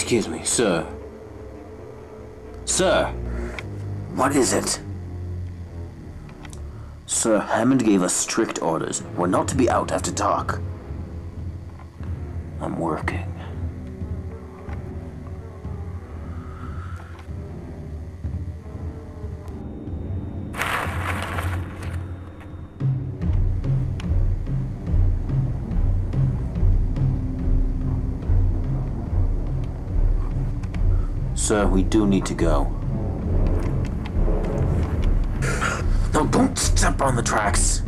Excuse me, sir. Sir! What is it? Sir, Hammond gave us strict orders. We're not to be out after dark. I'm working. Sir, we do need to go. No, don't step on the tracks.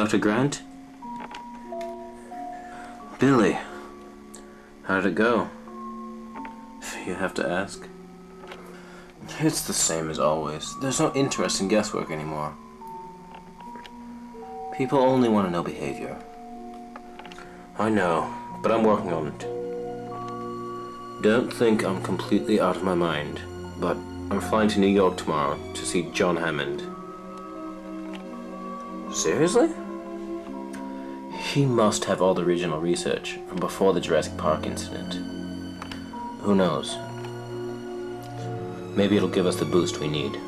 Dr. Grant? Billy. How'd it go? You have to ask. It's the same as always. There's no interest in guesswork anymore. People only want to know behavior. I know, but I'm working on it. Don't think I'm completely out of my mind, but I'm flying to New York tomorrow to see John Hammond. Seriously? He must have all the original research from before the Jurassic Park incident. Who knows? Maybe it'll give us the boost we need.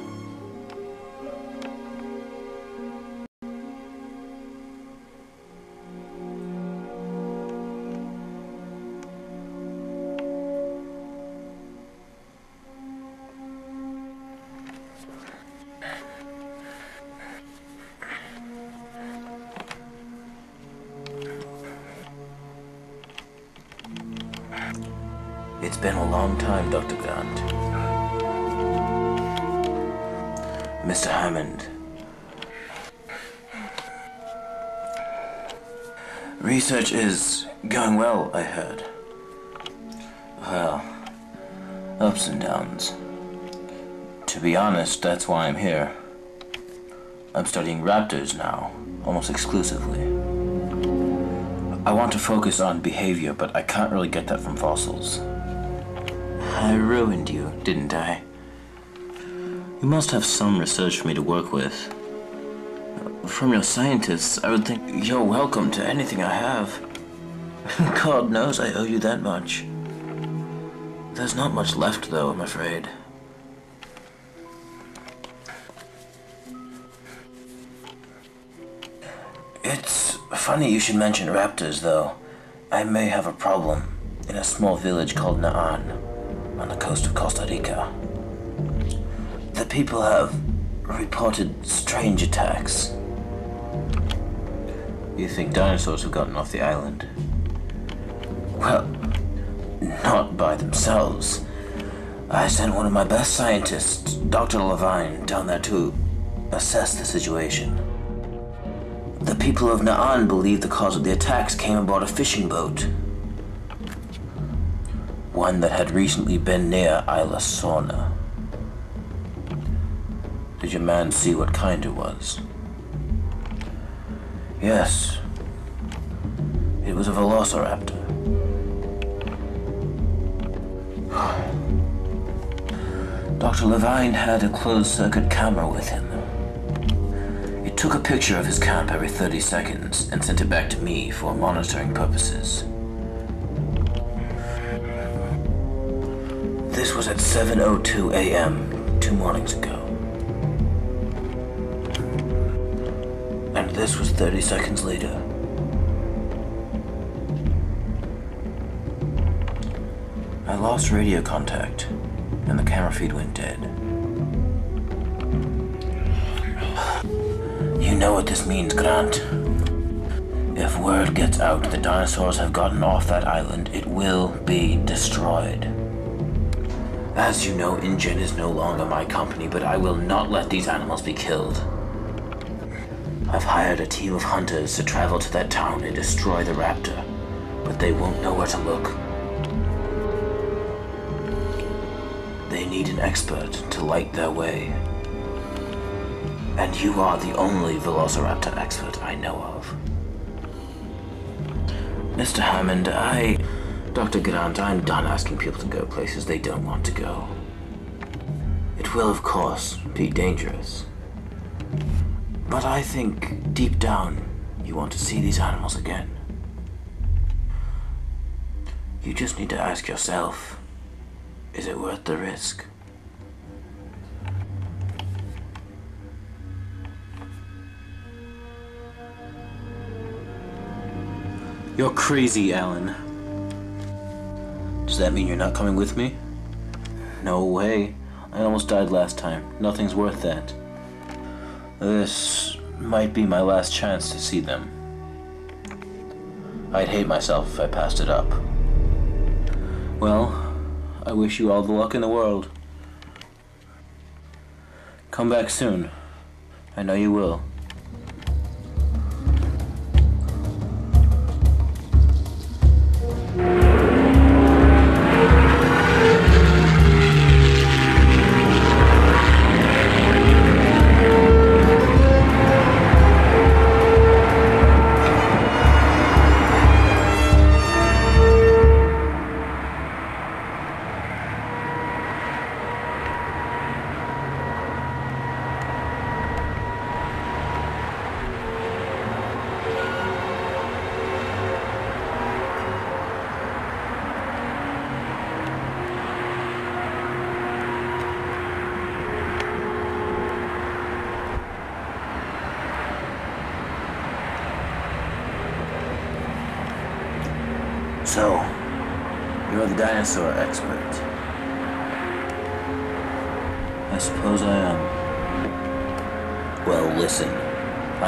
That's why I'm here. I'm studying raptors now, almost exclusively. I want to focus on behavior, but I can't really get that from fossils. I ruined you, didn't I? You must have some research for me to work with. From your scientists, I would think you're welcome to anything I have. God knows I owe you that much. There's not much left, though, I'm afraid. It's funny you should mention raptors, though. I may have a problem in a small village called Na'an on the coast of Costa Rica. The people have reported strange attacks. You think dinosaurs have gotten off the island? Well, not by themselves. I sent one of my best scientists, Dr. Levine, down there to assess the situation. The people of Na'an believe the cause of the attacks came aboard a fishing boat. One that had recently been near Isla. Did your man see what kind it was? Yes. It was a velociraptor. Dr. Levine had a closed circuit camera with him took a picture of his camp every 30 seconds and sent it back to me for monitoring purposes. This was at 7.02 a.m. two mornings ago. And this was 30 seconds later. I lost radio contact, and the camera feed went dead. You know what this means, Grant. If word gets out the dinosaurs have gotten off that island, it will be destroyed. As you know, InGen is no longer my company, but I will not let these animals be killed. I've hired a team of hunters to travel to that town and destroy the raptor, but they won't know where to look. They need an expert to light their way. And you are the only Velociraptor expert I know of. Mr. Hammond, I. Dr. Grant, I'm done asking people to go places they don't want to go. It will, of course, be dangerous. But I think deep down you want to see these animals again. You just need to ask yourself is it worth the risk? You're crazy, Alan. Does that mean you're not coming with me? No way. I almost died last time. Nothing's worth that. This might be my last chance to see them. I'd hate myself if I passed it up. Well, I wish you all the luck in the world. Come back soon. I know you will.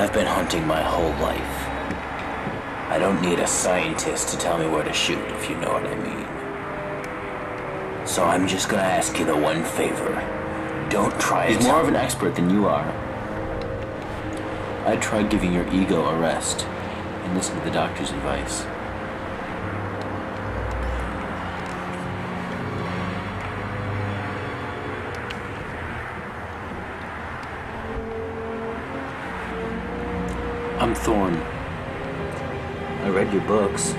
I've been hunting my whole life. I don't need a scientist to tell me where to shoot, if you know what I mean. So I'm just gonna ask you the one favor. Don't try He's more of an expert than you are. I tried giving your ego a rest and listen to the doctor's advice. Thorn. I read your books.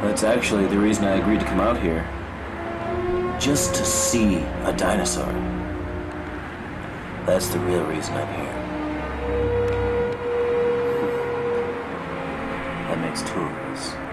That's actually the reason I agreed to come out here. Just to see a dinosaur. That's the real reason I'm here. That makes two of us.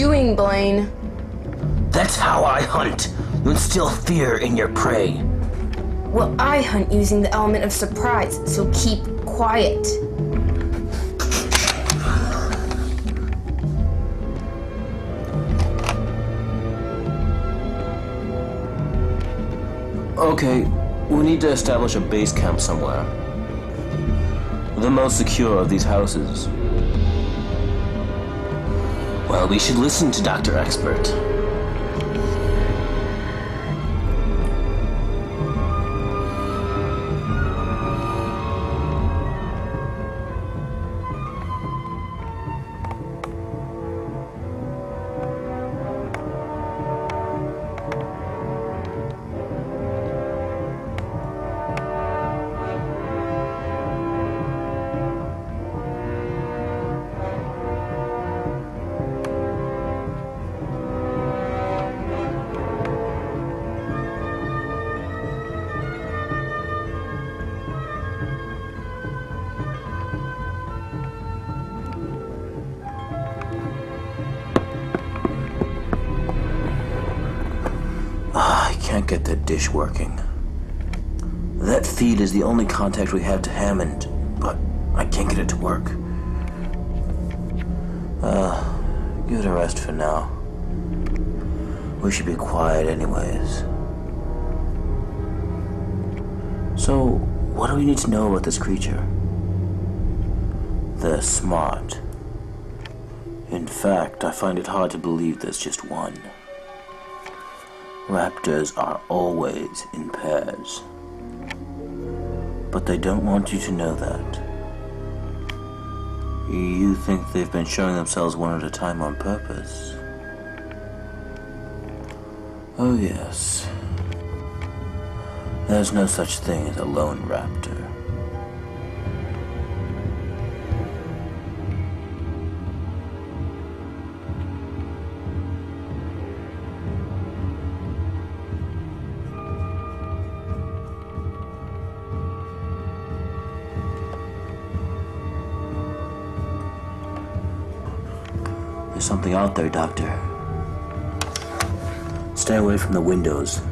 Doing, Blaine? That's how I hunt. You instill fear in your prey. Well, I hunt using the element of surprise, so keep quiet. Okay, we need to establish a base camp somewhere. The most secure of these houses. Well, we should listen to Dr. Expert. Get that dish working. That feed is the only contact we have to Hammond, but I can't get it to work. Uh, give it a rest for now. We should be quiet anyways. So, what do we need to know about this creature? They're smart. In fact, I find it hard to believe there's just one. Raptors are always in pairs. But they don't want you to know that. You think they've been showing themselves one at a time on purpose? Oh, yes. There's no such thing as a lone raptor. Out there, Doctor. Stay away from the windows.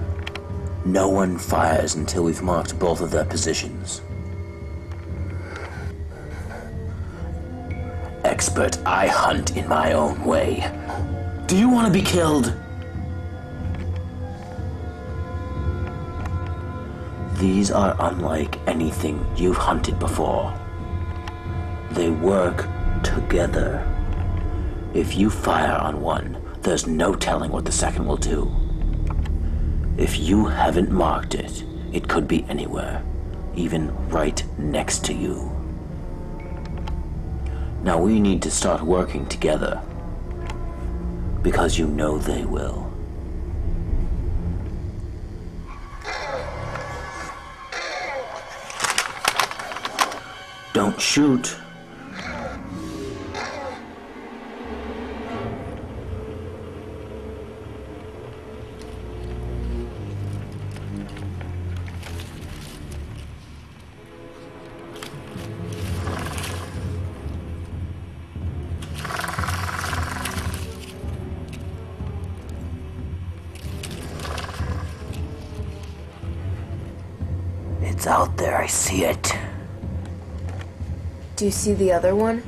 No one fires until we've marked both of their positions. Expert, I hunt in my own way. Do you want to be killed? These are unlike anything you've hunted before. They work together. If you fire on one, there's no telling what the second will do. If you haven't marked it, it could be anywhere, even right next to you. Now we need to start working together. Because you know they will. Don't shoot. Do you see the other one?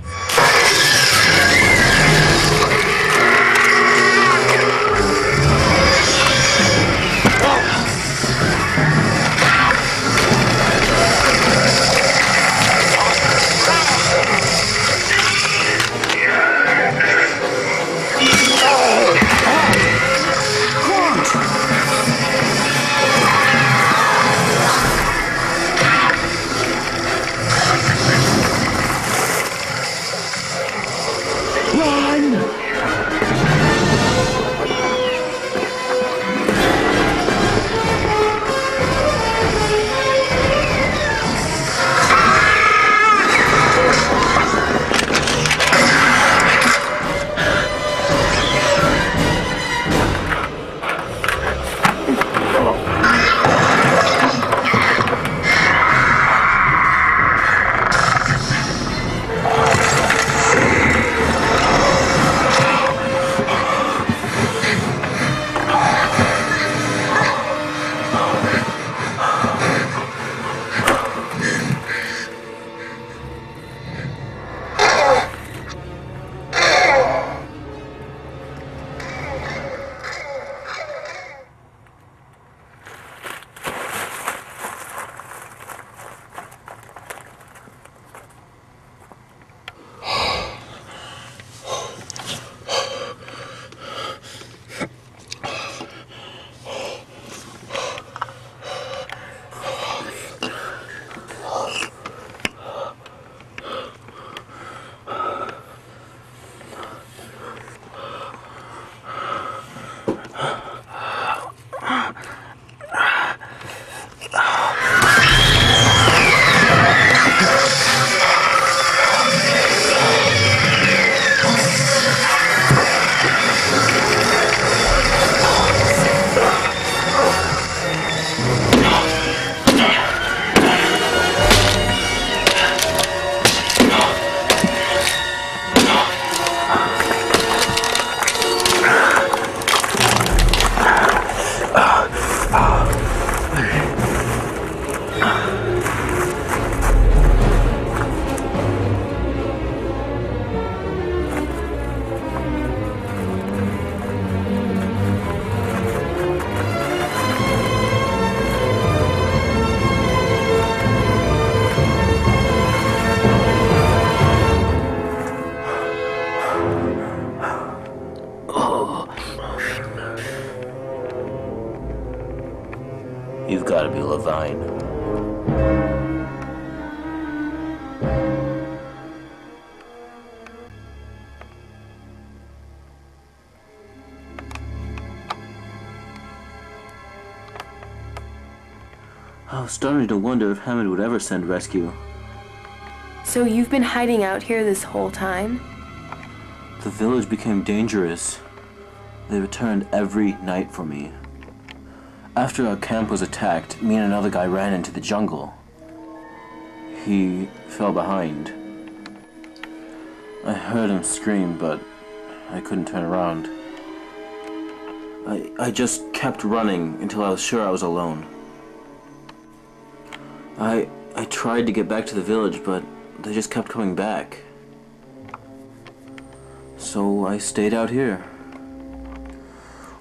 Was starting to wonder if Hammond would ever send rescue. So you've been hiding out here this whole time? The village became dangerous. They returned every night for me. After our camp was attacked, me and another guy ran into the jungle. He fell behind. I heard him scream, but I couldn't turn around. I, I just kept running until I was sure I was alone. I I tried to get back to the village, but they just kept coming back. So I stayed out here.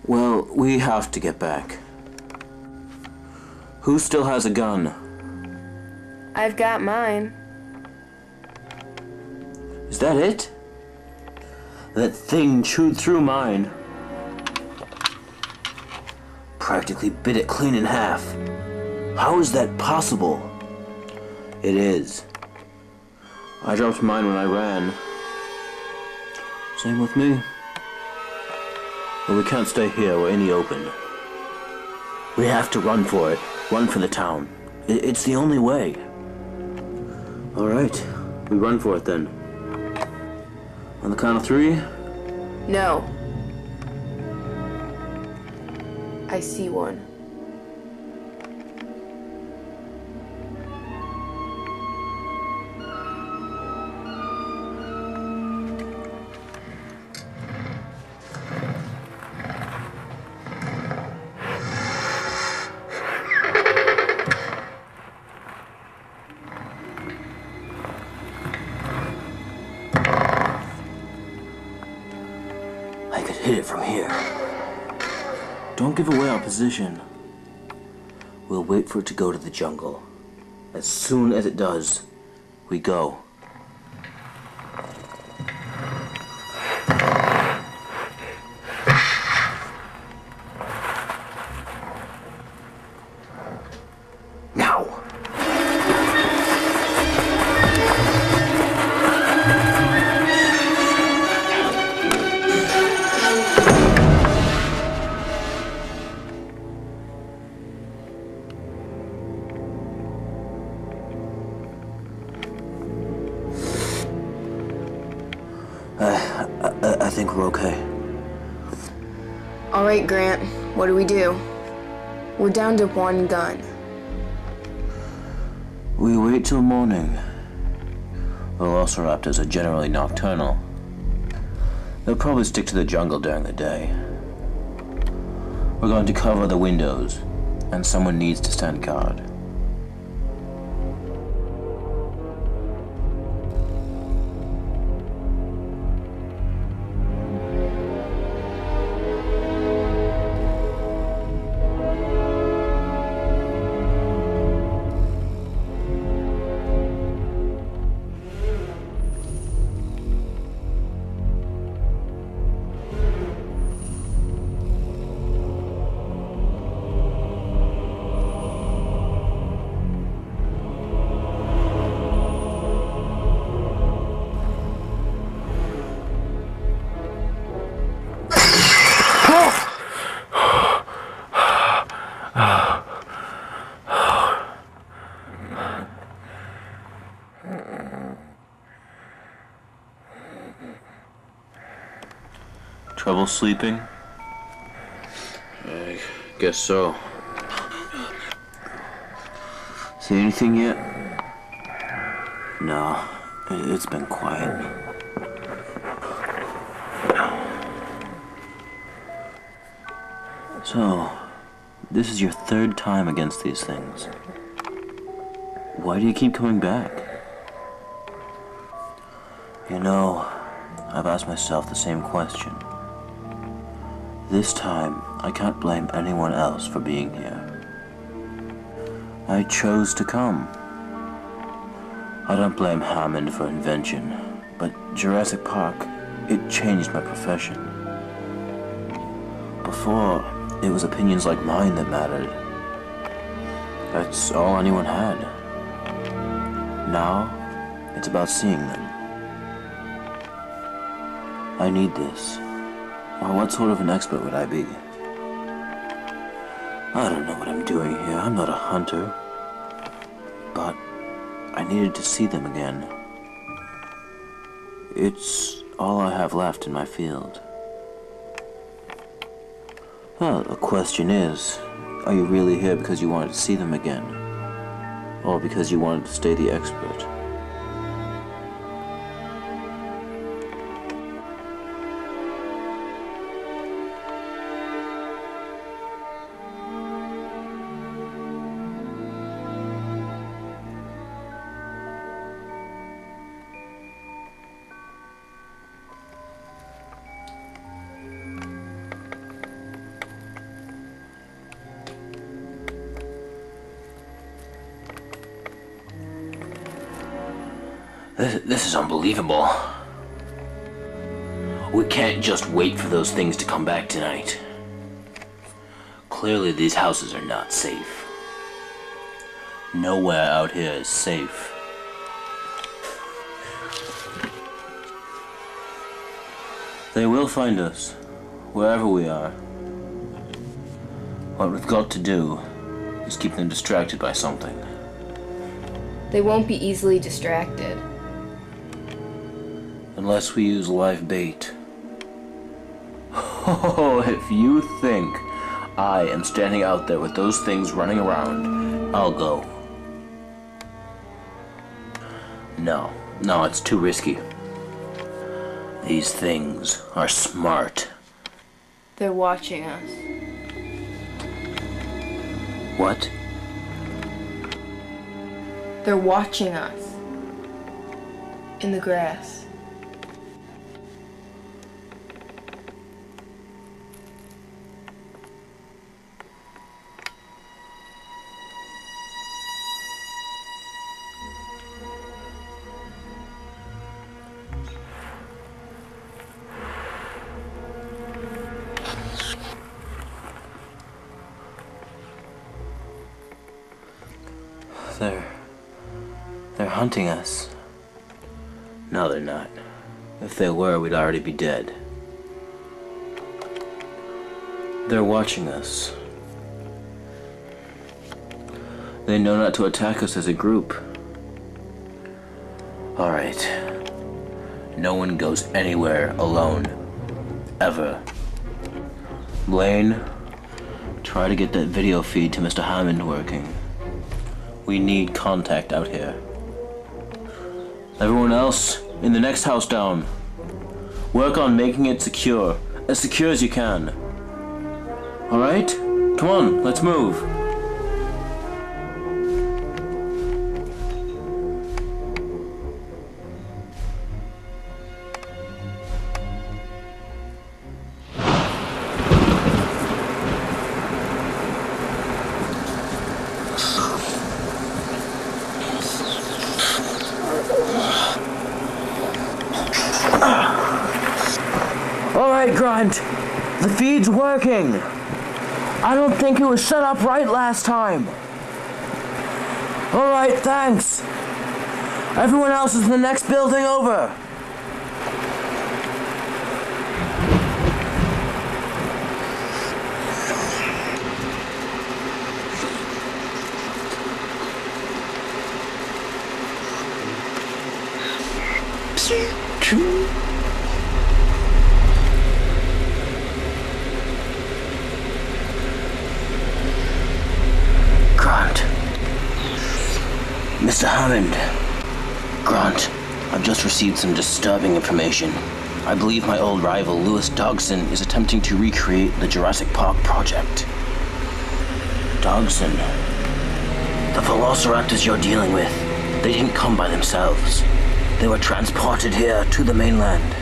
Well, we have to get back. Who still has a gun? I've got mine. Is that it? That thing chewed through mine. Practically bit it clean in half. How is that possible? It is. I dropped mine when I ran. Same with me. But we can't stay here or the open. We have to run for it. Run for the town. It's the only way. All right, we run for it then. On the count of three. No. I see one. Position. We'll wait for it to go to the jungle. As soon as it does, we go. We do? We're down to one gun. We wait till morning. The velociraptors are generally nocturnal. They'll probably stick to the jungle during the day. We're going to cover the windows, and someone needs to stand guard. Sleeping? I guess so. See anything yet? No, it- it's been quiet. So, this is your third time against these things. Why do you keep coming back? You know, I've asked myself the same question. This time, I can't blame anyone else for being here. I chose to come. I don't blame Hammond for invention, but Jurassic Park, it changed my profession. Before, it was opinions like mine that mattered. That's all anyone had. Now, it's about seeing them. I need this. Or what sort of an expert would I be? I don't know what I'm doing here. I'm not a hunter. But I needed to see them again. It's all I have left in my field. Well, the question is, are you really here because you wanted to see them again? Or because you wanted to stay the expert? Unbelievable. We can't just wait for those things to come back tonight. Clearly, these houses are not safe. Nowhere out here is safe. They will find us, wherever we are. What we've got to do is keep them distracted by something. They won't be easily distracted. Unless we use live bait. Oh, if you think I am standing out there with those things running around, I'll go. No, no, it's too risky. These things are smart. They're watching us. What? They're watching us. In the grass. Hunting us. No, they're not. If they were, we'd already be dead. They're watching us. They know not to attack us as a group. Alright. No one goes anywhere alone. Ever. Blaine, try to get that video feed to Mr. Hammond working. We need contact out here. Everyone else, in the next house down, work on making it secure. As secure as you can. Alright? Come on, let's move. Alright, Grant. The feed's working. I don't think it was set up right last time. Alright, thanks. Everyone else is in the next building over. Grant. Mr. Hammond. Grant, I've just received some disturbing information. I believe my old rival, Lewis Dodgson, is attempting to recreate the Jurassic Park project. Dodgson? The velociraptors you're dealing with, they didn't come by themselves. They were transported here to the mainland.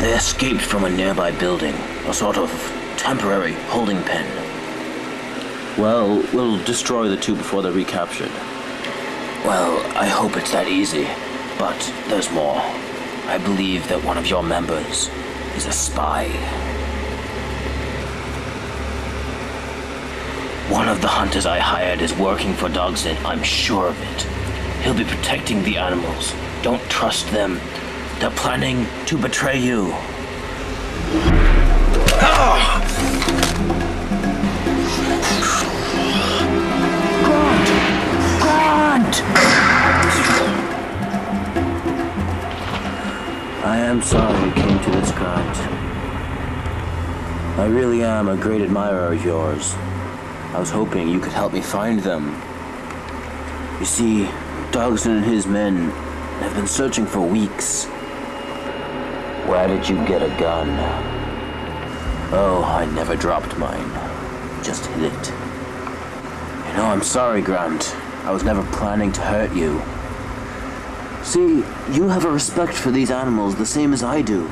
They escaped from a nearby building, a sort of temporary holding pen. Well, we'll destroy the two before they're recaptured. Well, I hope it's that easy. But there's more. I believe that one of your members is a spy. One of the hunters I hired is working for Dodgson. I'm sure of it. He'll be protecting the animals. Don't trust them. They're planning to betray you. Ah! Grant! I am sorry you came to this, Grant. I really am a great admirer of yours. I was hoping you could help me find them. You see, Dodgson and his men have been searching for weeks. Where did you get a gun? Oh, I never dropped mine. Just hid it. You know, I'm sorry, Grant. I was never planning to hurt you. See, you have a respect for these animals the same as I do.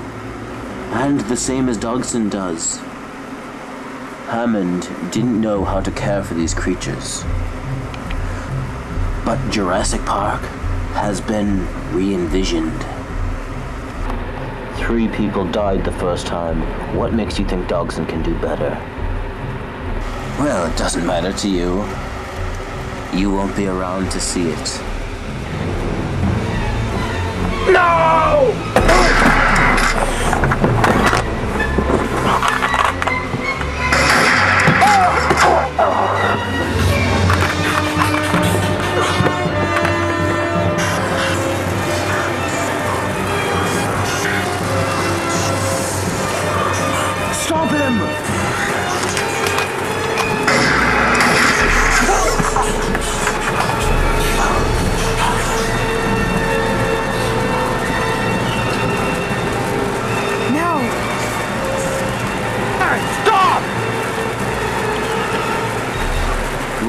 And the same as Dodgson does. Hammond didn't know how to care for these creatures. But Jurassic Park has been re envisioned. Three people died the first time. What makes you think Dodgson can do better? Well, it doesn't matter to you. You won't be around to see it. Stop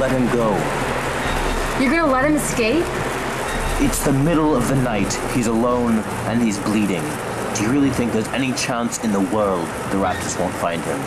Let him go. You're gonna let him escape? It's the middle of the night. He's alone and he's bleeding. Do you really think there's any chance in the world the raptors won't find him?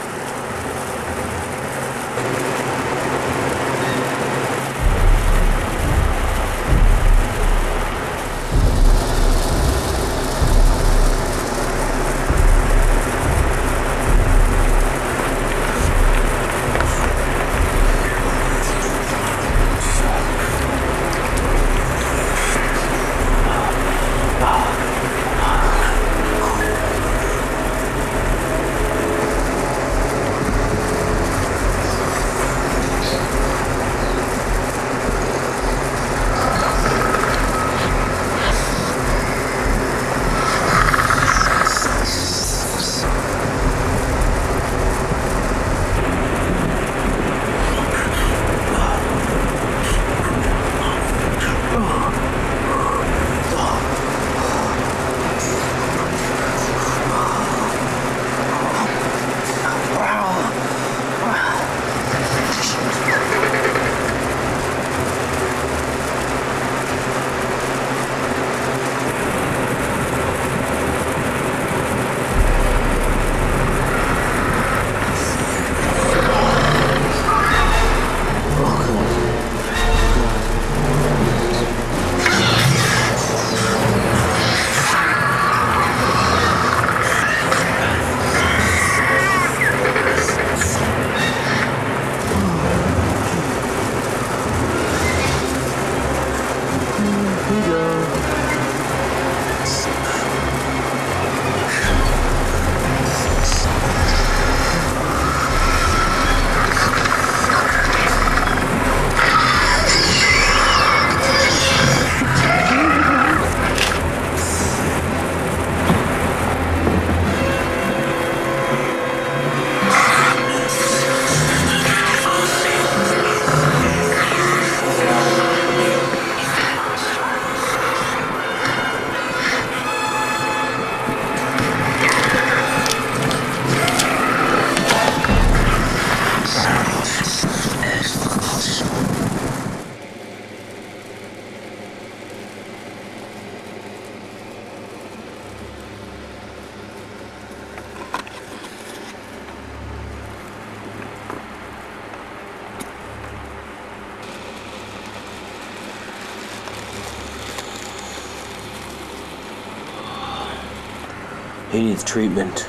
He needs treatment,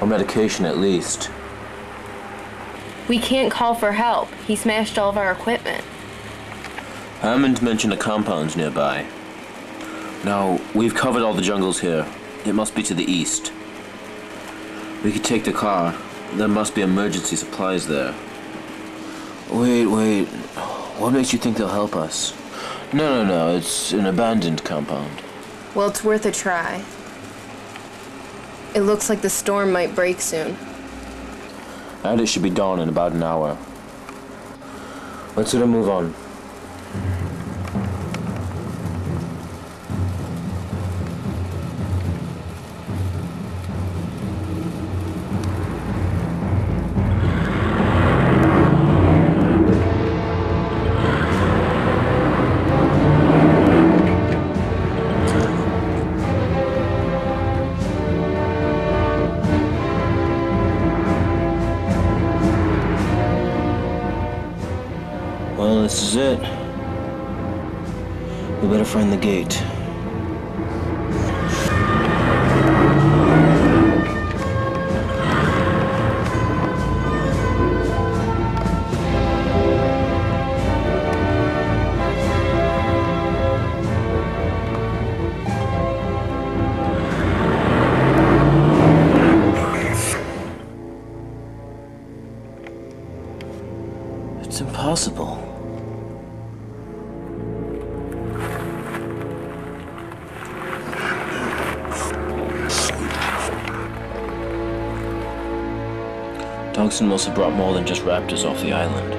or medication at least. We can't call for help. He smashed all of our equipment. Hammond mentioned a compound nearby. Now, we've covered all the jungles here. It must be to the east. We could take the car. There must be emergency supplies there. Wait, wait. What makes you think they'll help us? No, no, no. It's an abandoned compound. Well, it's worth a try. It looks like the storm might break soon. And it should be dawn in about an hour. Let's get a move on. Dodgson must have brought more than just raptors off the island.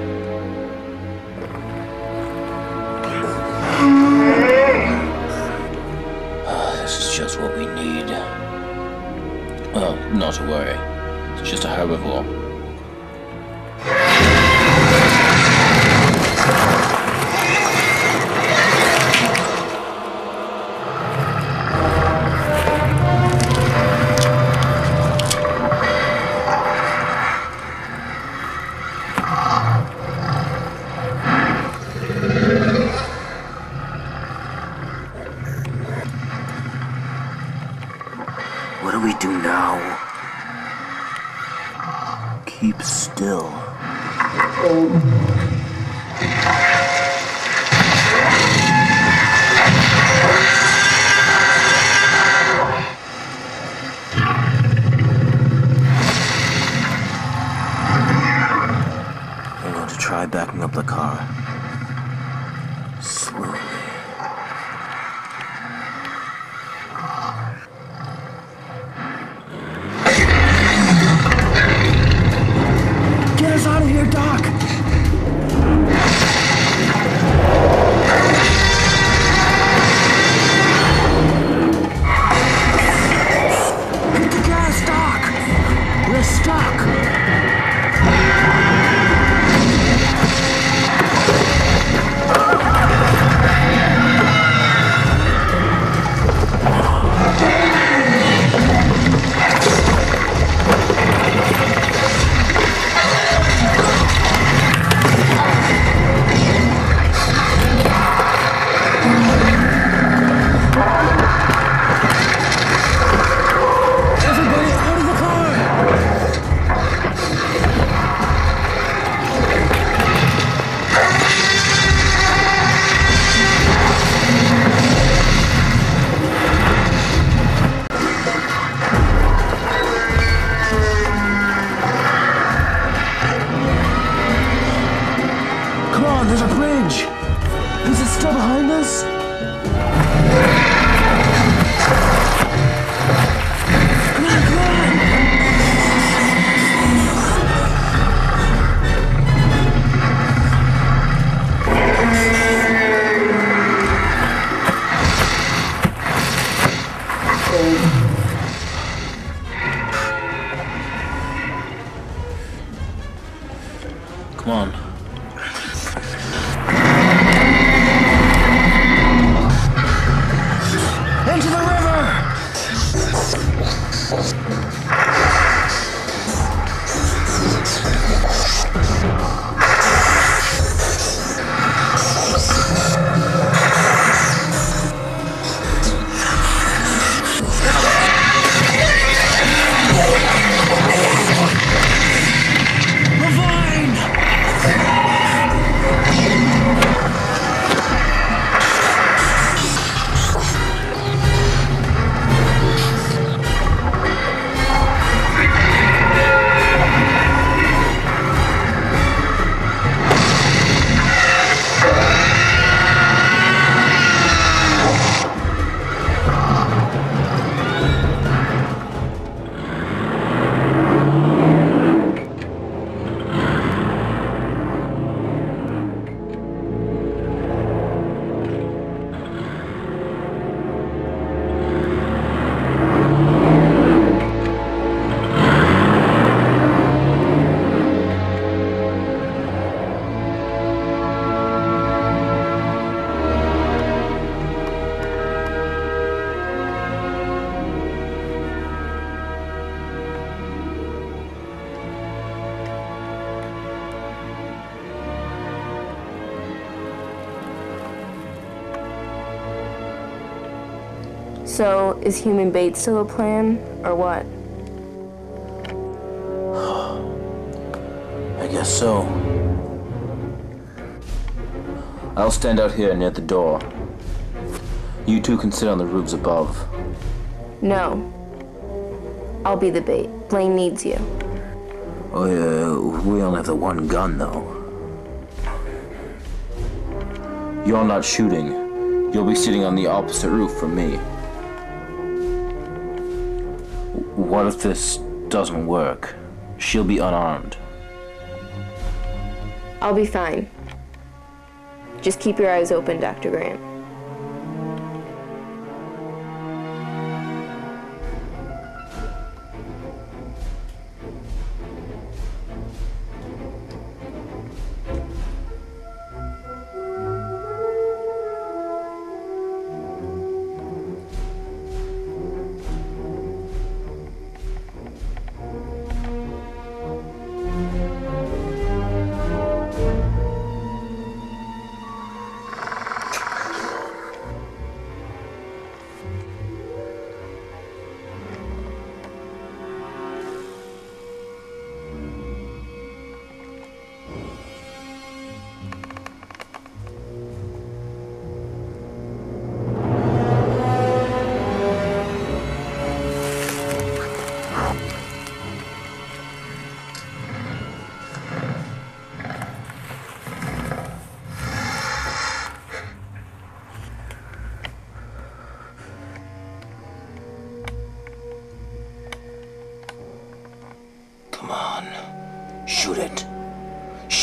Ah, this is just what we need. Oh, not to worry. It's just a herbivore. So, is human bait still a plan, or what? I guess so. I'll stand out here near the door. You two can sit on the roofs above. No. I'll be the bait. Blaine needs you. Oh yeah, we only have the one gun though. You're not shooting. You'll be sitting on the opposite roof from me. What if this doesn't work? She'll be unarmed. I'll be fine. Just keep your eyes open, Dr. Grant.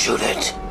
Shoot it.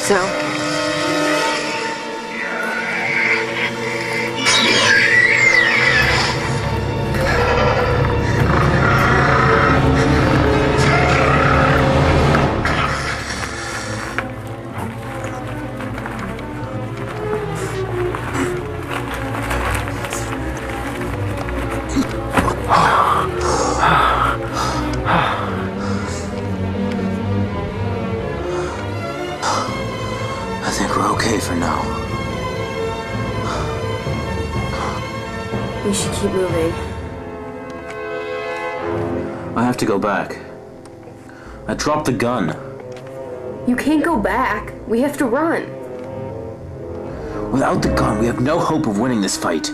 So. I think we're okay for now. We should keep moving. I have to go back. I dropped the gun. You can't go back. We have to run. Without the gun, we have no hope of winning this fight.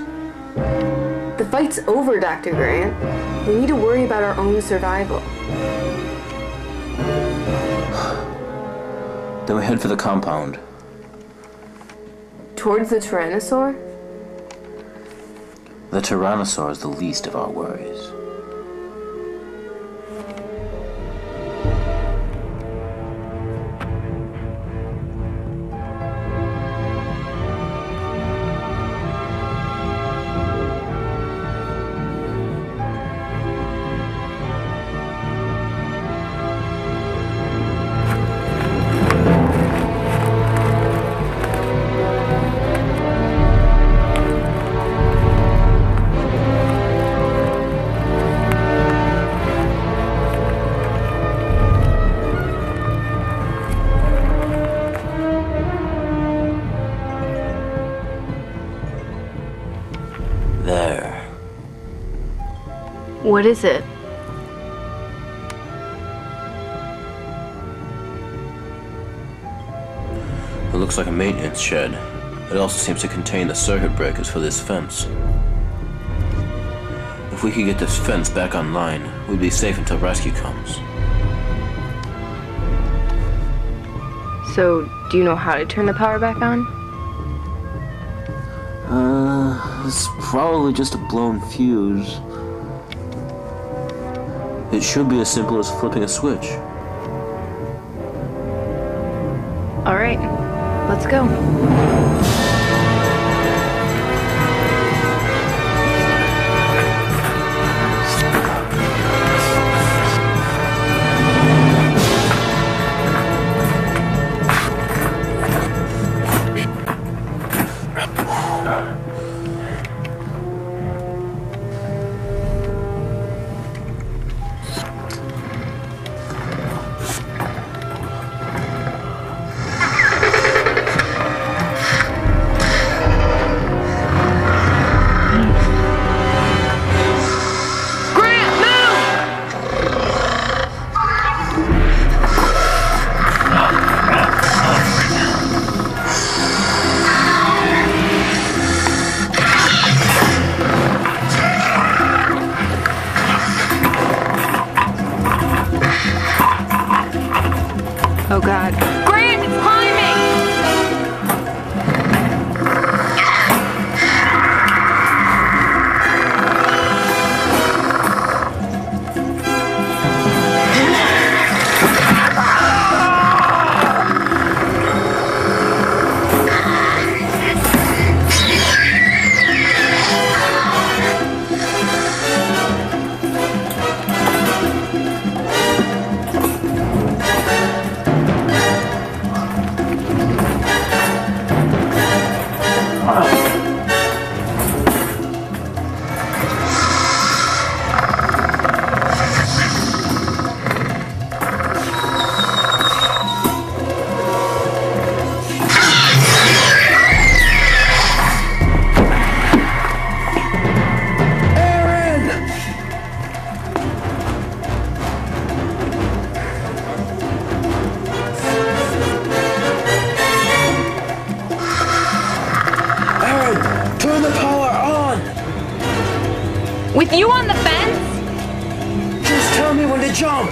The fight's over, Dr. Grant. We need to worry about our own survival. Then we head for the compound. Towards the Tyrannosaur? The Tyrannosaur is the least of our worries. What is it? It looks like a maintenance shed. It also seems to contain the circuit breakers for this fence. If we could get this fence back online, we'd be safe until rescue comes. So, do you know how to turn the power back on? Uh, it's probably just a blown fuse. It should be as simple as flipping a switch. Alright, let's go. With you on the fence? Just tell me when to jump!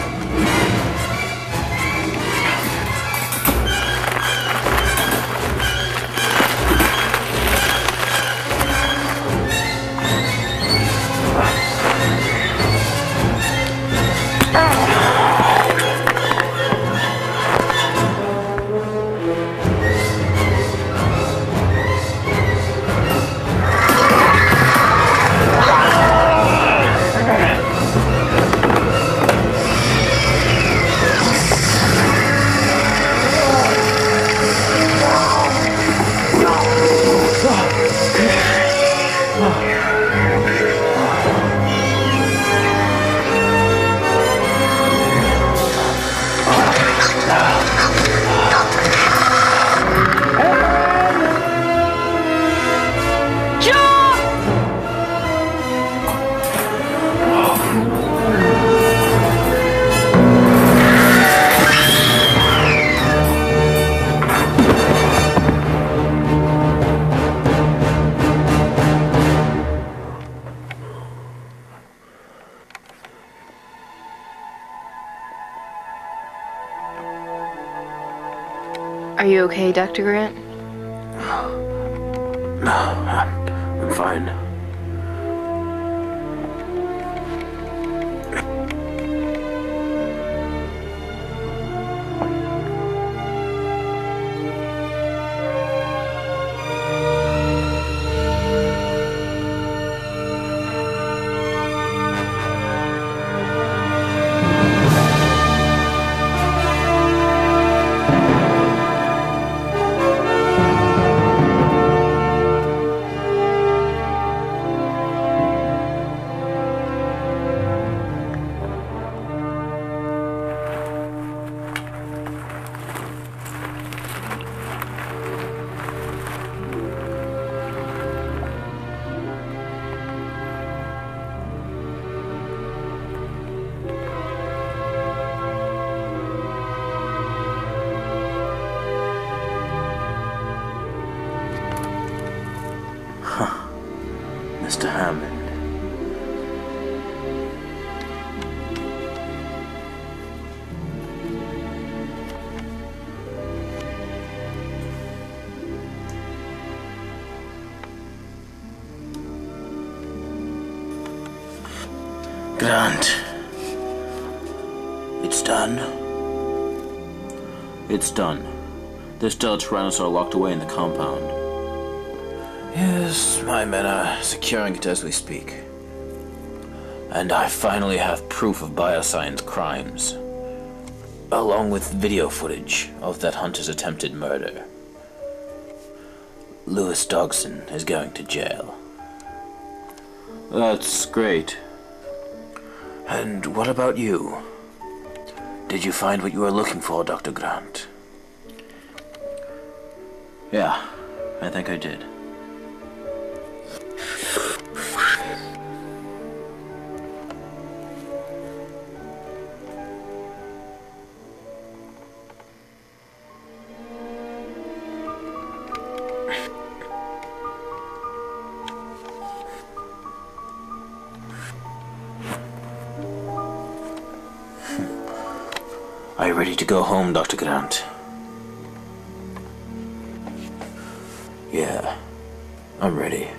Dr. Grant? There's still a Tyrannosaur locked away in the compound. Yes, my men are securing it as we speak. And I finally have proof of Biosyn's crimes, along with video footage of that hunter's attempted murder. Lewis Dodgson is going to jail. That's great. And what about you? Did you find what you were looking for, Dr. Grant? Yeah, I think I did. Are you ready to go home, Dr. Grant? Yeah, I'm ready.